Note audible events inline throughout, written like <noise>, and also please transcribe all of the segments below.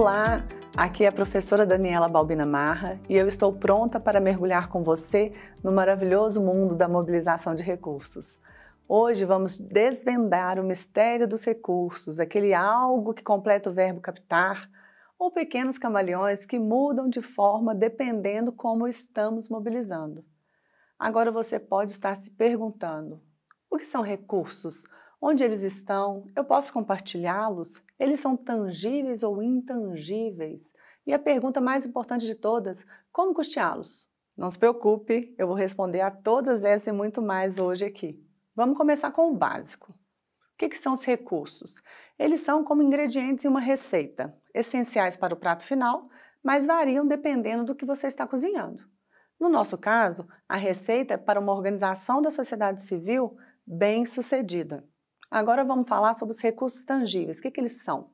Olá, aqui é a professora Daniela Balbina Marra e eu estou pronta para mergulhar com você no maravilhoso mundo da mobilização de recursos. Hoje vamos desvendar o mistério dos recursos, aquele algo que completa o verbo captar, ou pequenos camaleões que mudam de forma dependendo como estamos mobilizando. Agora você pode estar se perguntando: o que são recursos? Onde eles estão? Eu posso compartilhá-los? Eles são tangíveis ou intangíveis? E a pergunta mais importante de todas: como custeá-los? Não se preocupe, eu vou responder a todas essas e muito mais hoje aqui. Vamos começar com o básico. O que, que são os recursos? Eles são como ingredientes em uma receita, essenciais para o prato final, mas variam dependendo do que você está cozinhando. No nosso caso, a receita é para uma organização da sociedade civil bem sucedida. Agora vamos falar sobre os recursos tangíveis. O que, que eles são?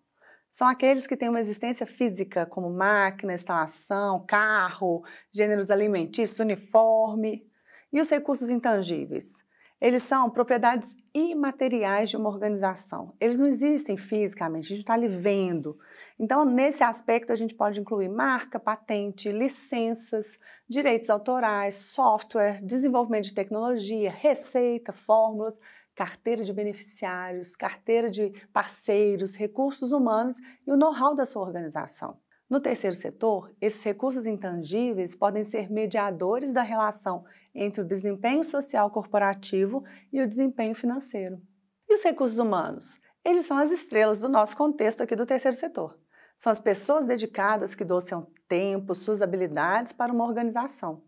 São aqueles que têm uma existência física, como máquina, instalação, carro, gêneros alimentícios, uniforme. E os recursos intangíveis? Eles são propriedades imateriais de uma organização. Eles não existem fisicamente, a gente está ali vendo. Então, nesse aspecto, a gente pode incluir marca, patente, licenças, direitos autorais, software, desenvolvimento de tecnologia, receita, fórmulas carteira de beneficiários, carteira de parceiros, recursos humanos e o know-how da sua organização. No terceiro setor, esses recursos intangíveis podem ser mediadores da relação entre o desempenho social corporativo e o desempenho financeiro. E os recursos humanos? Eles são as estrelas do nosso contexto aqui do terceiro setor. São as pessoas dedicadas que doam tempo, suas habilidades para uma organização.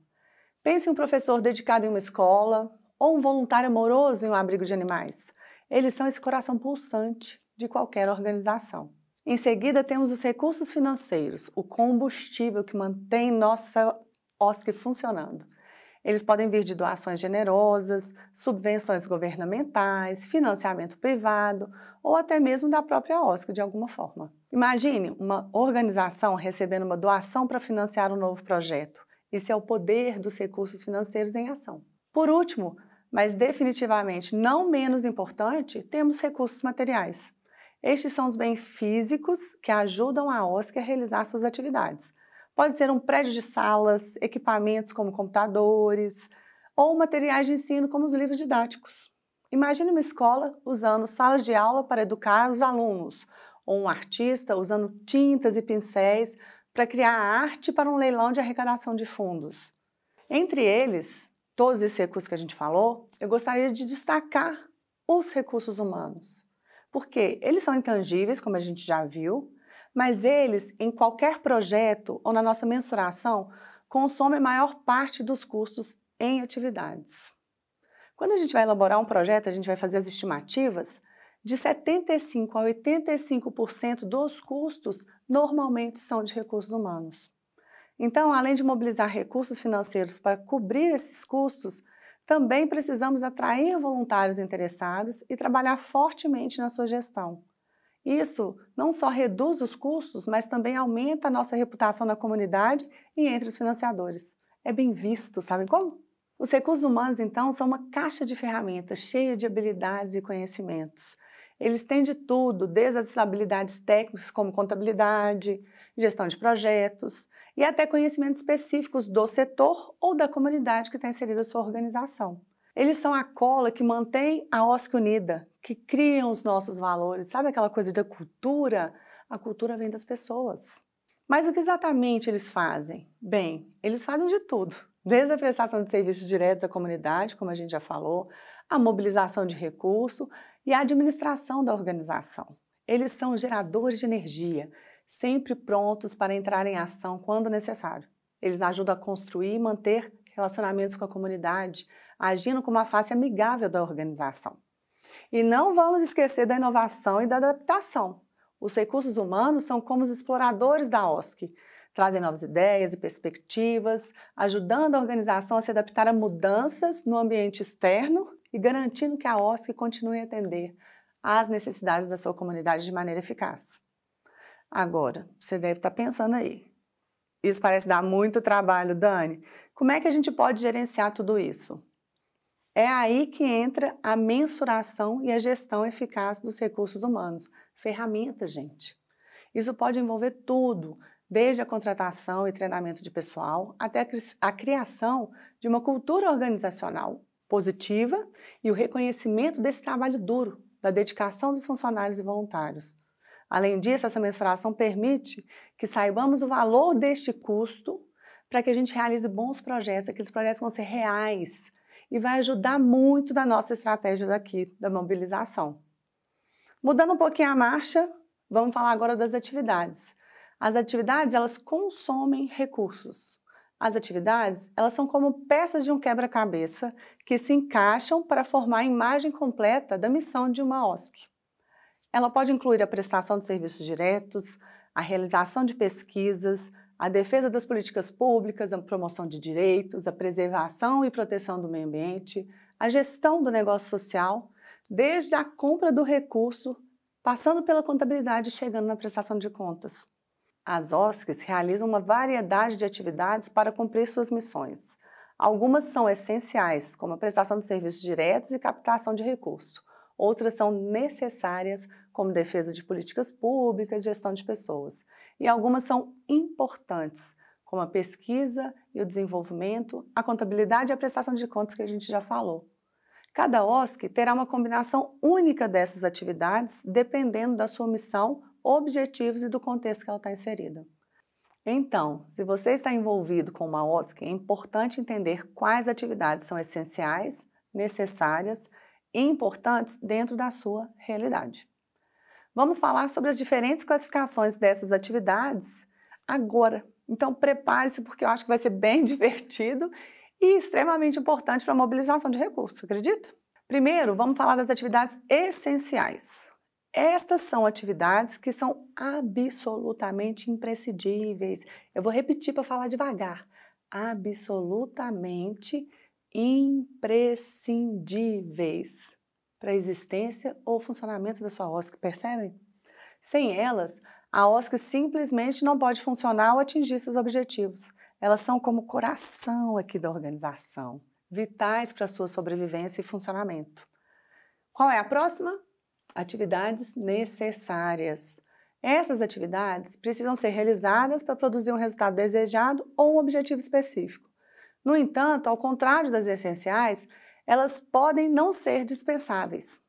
Pense em um professor dedicado em uma escola, ou um voluntário amoroso em um abrigo de animais. Eles são esse coração pulsante de qualquer organização. Em seguida, temos os recursos financeiros, o combustível que mantém nossa OSC funcionando. Eles podem vir de doações generosas, subvenções governamentais, financiamento privado ou até mesmo da própria OSC de alguma forma. Imagine uma organização recebendo uma doação para financiar um novo projeto. Isso é o poder dos recursos financeiros em ação. Por último, mas definitivamente não menos importante, temos recursos materiais. Estes são os bens físicos que ajudam a OSC a realizar suas atividades. Pode ser um prédio de salas, equipamentos como computadores ou materiais de ensino como os livros didáticos. Imagine uma escola usando salas de aula para educar os alunos, ou um artista usando tintas e pincéis para criar arte para um leilão de arrecadação de fundos. Entre eles, todos esses recursos que a gente falou, eu gostaria de destacar os recursos humanos. Porque eles são intangíveis, como a gente já viu, mas eles, em qualquer projeto ou na nossa mensuração, consomem a maior parte dos custos em atividades. Quando a gente vai elaborar um projeto, a gente vai fazer as estimativas, de 75% a 85% dos custos normalmente são de recursos humanos. Então, além de mobilizar recursos financeiros para cobrir esses custos, também precisamos atrair voluntários interessados e trabalhar fortemente na sua gestão. Isso não só reduz os custos, mas também aumenta a nossa reputação na comunidade e entre os financiadores. É bem visto, sabe como? Os recursos humanos, então, são uma caixa de ferramentas cheia de habilidades e conhecimentos. Eles têm de tudo, desde as habilidades técnicas como contabilidade, gestão de projetos, e até conhecimentos específicos do setor ou da comunidade que está inserida na sua organização. Eles são a cola que mantém a OSC unida, que criam os nossos valores. Sabe aquela coisa da cultura? A cultura vem das pessoas. Mas o que exatamente eles fazem? Bem, eles fazem de tudo, desde a prestação de serviços diretos à comunidade, como a gente já falou, a mobilização de recurso e a administração da organização. Eles são geradores de energia, sempre prontos para entrar em ação quando necessário. Eles ajudam a construir e manter relacionamentos com a comunidade, agindo como a face amigável da organização. E não vamos esquecer da inovação e da adaptação. Os recursos humanos são como os exploradores da OSC, trazem novas ideias e perspectivas, ajudando a organização a se adaptar a mudanças no ambiente externo e garantindo que a OSC continue a atender às necessidades da sua comunidade de maneira eficaz. Agora, você deve estar pensando aí. Isso parece dar muito trabalho, Dani. Como é que a gente pode gerenciar tudo isso? É aí que entra a mensuração e a gestão eficaz dos recursos humanos. Ferramentas, gente. Isso pode envolver tudo, desde a contratação e treinamento de pessoal até a criação de uma cultura organizacional positiva e o reconhecimento desse trabalho duro, da dedicação dos funcionários e voluntários. Além disso, essa mensuração permite que saibamos o valor deste custo para que a gente realize bons projetos, aqueles projetos vão ser reais e vai ajudar muito na nossa estratégia daqui da mobilização. Mudando um pouquinho a marcha, vamos falar agora das atividades. As atividades, elas consomem recursos. As atividades, elas são como peças de um quebra-cabeça que se encaixam para formar a imagem completa da missão de uma OSC. Ela pode incluir a prestação de serviços diretos, a realização de pesquisas, a defesa das políticas públicas, a promoção de direitos, a preservação e proteção do meio ambiente, a gestão do negócio social, desde a compra do recurso, passando pela contabilidade e chegando na prestação de contas. As OSCs realizam uma variedade de atividades para cumprir suas missões. Algumas são essenciais, como a prestação de serviços diretos e captação de recursos. Outras são necessárias, como defesa de políticas públicas e gestão de pessoas. E algumas são importantes, como a pesquisa e o desenvolvimento, a contabilidade e a prestação de contas que a gente já falou. Cada OSC terá uma combinação única dessas atividades, dependendo da sua missão objetivos e do contexto que ela está inserida. Então, se você está envolvido com uma OSC, é importante entender quais atividades são essenciais, necessárias e importantes dentro da sua realidade. Vamos falar sobre as diferentes classificações dessas atividades agora. Então, prepare-se porque eu acho que vai ser bem <laughs> divertido e extremamente importante para a mobilização de recursos, acredita? Primeiro, vamos falar das atividades essenciais. Estas são atividades que são absolutamente imprescindíveis. Eu vou repetir para falar devagar. Absolutamente imprescindíveis para a existência ou funcionamento da sua OSC, percebem? Sem elas, a OSC simplesmente não pode funcionar ou atingir seus objetivos. Elas são como o coração aqui da organização, vitais para a sua sobrevivência e funcionamento. Qual é a próxima? Atividades necessárias. Essas atividades precisam ser realizadas para produzir um resultado desejado ou um objetivo específico. No entanto, ao contrário das essenciais, elas podem não ser dispensáveis.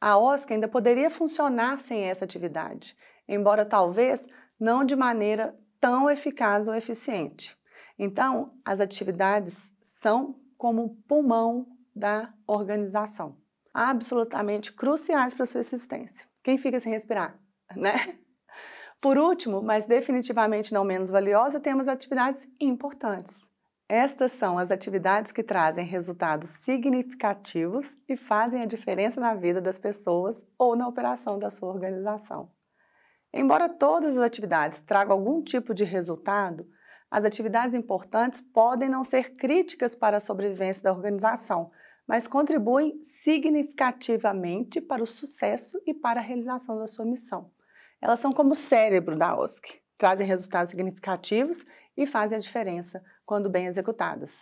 A OSCA ainda poderia funcionar sem essa atividade, embora talvez não de maneira tão eficaz ou eficiente. Então, as atividades são como o pulmão da organização absolutamente cruciais para sua existência. Quem fica sem respirar, <laughs> né? Por último, mas definitivamente não menos valiosa, temos atividades importantes. Estas são as atividades que trazem resultados significativos e fazem a diferença na vida das pessoas ou na operação da sua organização. Embora todas as atividades tragam algum tipo de resultado, as atividades importantes podem não ser críticas para a sobrevivência da organização, mas contribuem significativamente para o sucesso e para a realização da sua missão. Elas são como o cérebro da OSC, trazem resultados significativos e fazem a diferença quando bem executadas.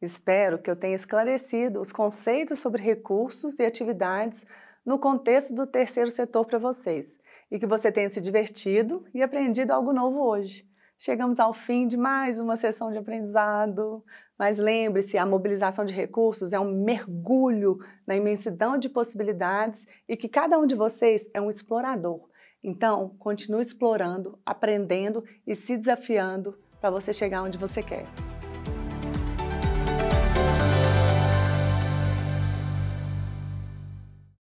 Espero que eu tenha esclarecido os conceitos sobre recursos e atividades no contexto do terceiro setor para vocês e que você tenha se divertido e aprendido algo novo hoje. Chegamos ao fim de mais uma sessão de aprendizado, mas lembre-se, a mobilização de recursos é um mergulho na imensidão de possibilidades e que cada um de vocês é um explorador. Então, continue explorando, aprendendo e se desafiando para você chegar onde você quer.